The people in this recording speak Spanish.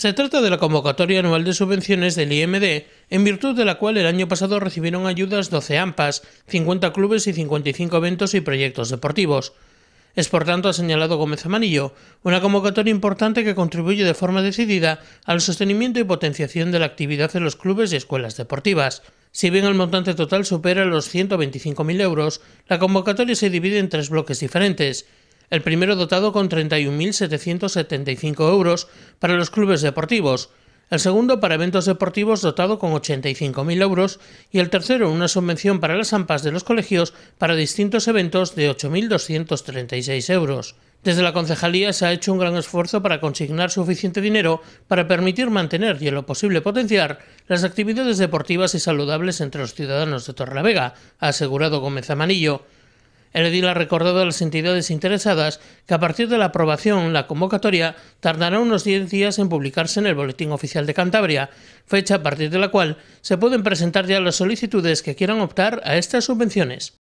Se trata de la convocatoria anual de subvenciones del IMD, en virtud de la cual el año pasado recibieron ayudas 12 AMPAs, 50 clubes y 55 eventos y proyectos deportivos. Es por tanto, ha señalado Gómez Amanillo, una convocatoria importante que contribuye de forma decidida al sostenimiento y potenciación de la actividad en los clubes y escuelas deportivas. Si bien el montante total supera los 125.000 euros, la convocatoria se divide en tres bloques diferentes el primero dotado con 31.775 euros para los clubes deportivos, el segundo para eventos deportivos dotado con 85.000 euros y el tercero una subvención para las AMPAs de los colegios para distintos eventos de 8.236 euros. Desde la concejalía se ha hecho un gran esfuerzo para consignar suficiente dinero para permitir mantener y en lo posible potenciar las actividades deportivas y saludables entre los ciudadanos de Torrelavega, ha asegurado Gómez Amanillo. El edil ha recordado a las entidades interesadas que a partir de la aprobación la convocatoria tardará unos 10 días en publicarse en el Boletín Oficial de Cantabria, fecha a partir de la cual se pueden presentar ya las solicitudes que quieran optar a estas subvenciones.